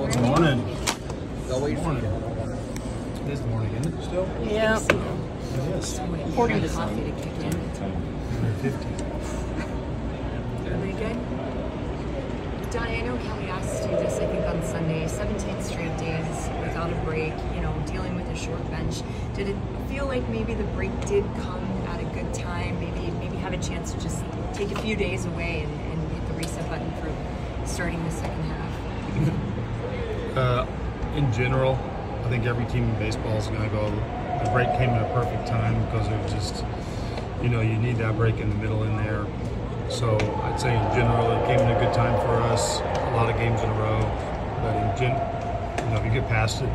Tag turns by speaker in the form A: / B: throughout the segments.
A: Good morning.
B: They'll wait for you.
A: It is morning, isn't it still?
C: Yeah.
A: It is.
C: 40 to
D: coffee to kick in.
A: 150.
D: Really good. Donnie, I know Kelly asked you this, I think, on Sunday. 17 straight days without a break, you know, dealing with a short bench. Did it feel like maybe the break did come at a good time? Maybe maybe have a chance to just take a few days away and, and hit the reset button for starting the second half?
A: Uh, in general, I think every team in baseball is going to go. The break came at a perfect time because it was just, you know, you need that break in the middle in there. So I'd say in general, it came at a good time for us. A lot of games in a row, but in gen, you know, if you get past it,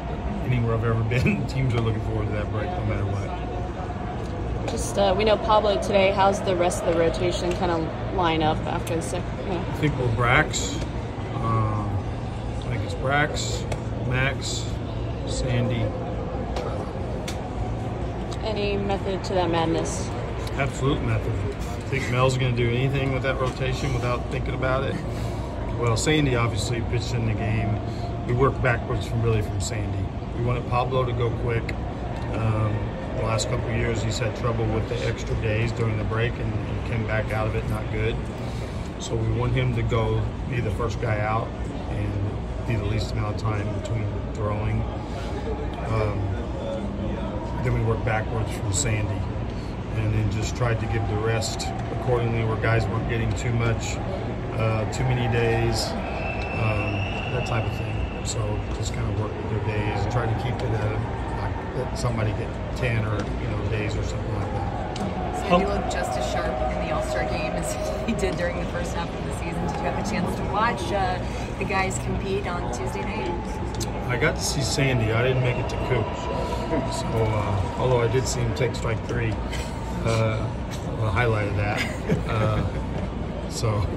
A: anywhere I've ever been, teams are looking forward to that break no matter what.
C: Just uh, we know Pablo today. How's the rest of the rotation kind of line up after the second?
A: I think we're Brax. Um, I think it's Brax, Max, Sandy.
C: Any method to that madness?
A: Absolute method. I Think Mel's going to do anything with that rotation without thinking about it? Well, Sandy obviously pitched in the game. We worked backwards from really from Sandy. We wanted Pablo to go quick. Um, the last couple years, he's had trouble with the extra days during the break and, and came back out of it not good. So we want him to go be the first guy out and be the least amount of time between throwing. Um, then we worked backwards from Sandy, and then just tried to give the rest accordingly, where guys weren't getting too much, uh, too many days, um, that type of thing. So just kind of work with their days and try to keep it at like, let somebody get ten or you know days or something like that.
D: Sandy looked just as sharp in the All Star game as he did during the first half of the season. Did you have a chance to watch uh, the guys compete on Tuesday night?
A: I got to see Sandy. I didn't make it to Coop. So, uh, although I did see him take strike three, uh, well, highlighted that. Uh, so,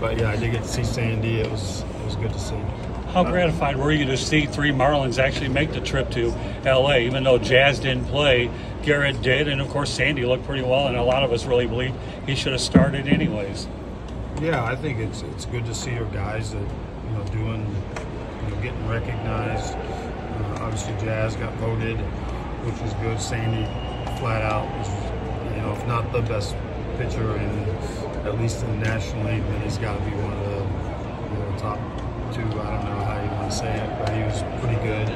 A: but yeah, I did get to see Sandy. It was it was good to see.
E: How gratified were you to see three Marlins actually make the trip to LA, even though Jazz didn't play? Garrett did, and of course Sandy looked pretty well, and a lot of us really believe he should have started anyways.
A: Yeah, I think it's it's good to see your guys that you know doing you know getting recognized. Uh, obviously, Jazz got voted, which was good. Sandy, flat out, you know if not the best pitcher in at least in the National League, then he's got to be one of the you know, top two. I don't know how you want to say it, but he was pretty good.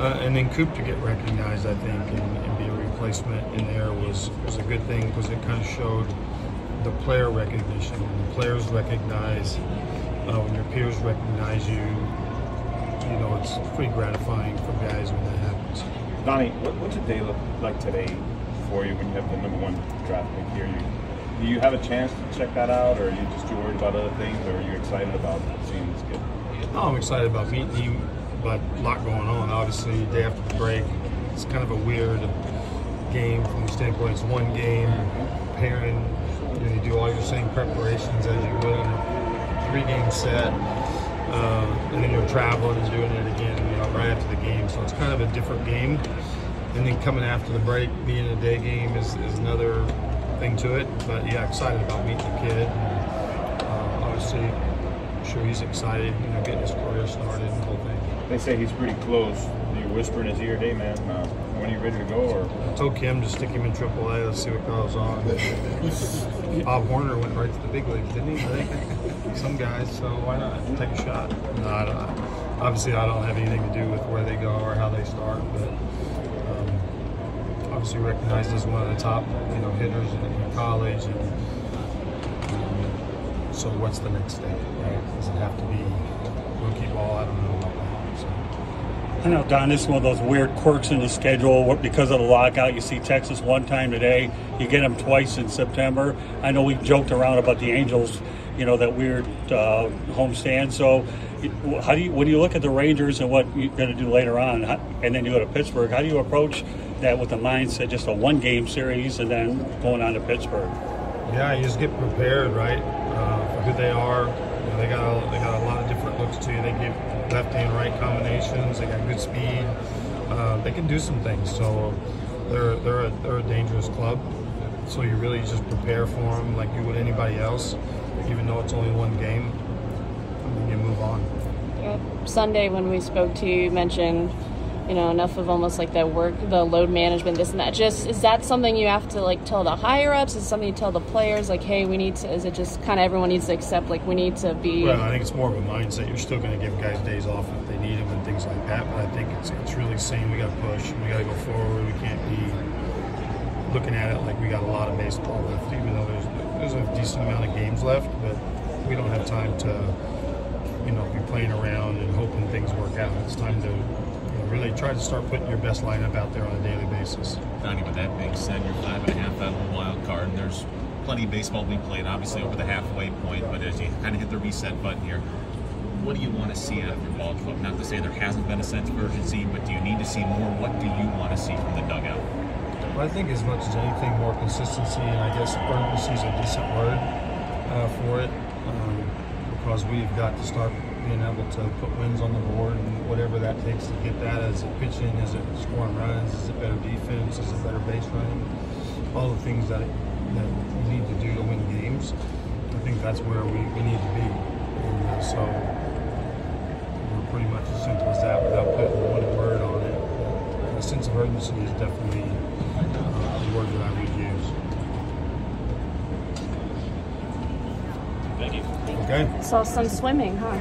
A: Uh, and then Coop to get recognized, I think, and, and be a replacement in there was was a good thing because it kind of showed the player recognition. The players recognize, uh, when your peers recognize you, you know, it's pretty gratifying for guys when that happens.
F: Donnie, what, what's a day look like today for you when you have the number one draft pick here? You, do you have a chance to check that out, or are you just too worried about other things, or are you excited about seeing this kid?
A: Oh, I'm excited about meeting him, but a lot going on. Obviously, day after the break, it's kind of a weird game from the standpoint it's one game, pairing, you, know, you do all your same preparations as you would in three-game set, uh, and then you're traveling and doing it again, you know, right after the game. So it's kind of a different game. And then coming after the break, being a day game is, is another thing to it. But yeah, excited about meeting the kid. And, uh, obviously, I'm sure he's excited, you know, getting his career started and the whole thing.
F: They say he's pretty close. Do you whisper in his ear, "Hey, man, uh, when are you ready to go?" Or
A: I told Kim to stick him in AAA. Let's see what goes on. Bob Horner went right to the big leagues, didn't he? Some guys. So why not take a shot? No, I don't. Obviously, I don't have anything to do with where they go or how they start, but um, obviously recognized as one of the top, you know, hitters in, in college. And um, so, what's the next step? Right? Does it have to be rookie ball? I don't know about that. So.
E: I know, Don, this is one of those weird quirks in the schedule because of the lockout. You see Texas one time today, you get them twice in September. I know we joked around about the Angels, you know, that weird uh, homestand. So, how do you, when you look at the Rangers and what you're going to do later on, and then you go to Pittsburgh, how do you approach that with the mindset just a one game series and then going on to Pittsburgh?
A: Yeah, you just get prepared, right, uh, for who they are. You know, they got a, they got a lot of different looks to you. They give left and right combinations. They got good speed. Uh, they can do some things. So they're they're a, they're a dangerous club. So you really just prepare for them like you would anybody else, even though it's only one game. And then you move on.
C: Sunday when we spoke to you, you mentioned, you know, enough of almost like the work, the load management, this and that. Just is that something you have to like tell the higher ups? Is it something you tell the players? Like, hey, we need to. Is it just kind of everyone needs to accept? Like, we need to be.
A: Well, I think it's more of a mindset. You're still going to give guys days off if things like that. But I think it's it's really saying we got to push. We got to go forward. We can't be looking at it like we got a lot of baseball left, even though there's there's a decent amount of games left. But we don't have time to, you know, be playing around and hoping things work out. It's time to really try to start putting your best lineup out there on a daily basis.
B: Donnie, with that being said, you're five and a half out of the wild card, and there's plenty of baseball being played, obviously over the halfway point. But as you kind of hit the reset button here, what do you want to see out of your ball club? Not to say there hasn't been a sense of urgency, but do you need to see more? What do you want to see from the dugout?
A: Well, I think as much as anything, more consistency, and I guess urgency is a decent word uh, for it, um, because we've got to start being able to put wins on the board, and whatever that takes to get that. Is it pitching? Is it scoring runs? Is it better defense? Is it better base running? All the things that that you need to do to win games. I think that's where we, we need to be, and uh, so pretty much as simple as that, without putting one word on it. A sense of urgency is definitely uh, the word that I would use.
B: Thank you.
A: Okay.
C: Saw some swimming, huh?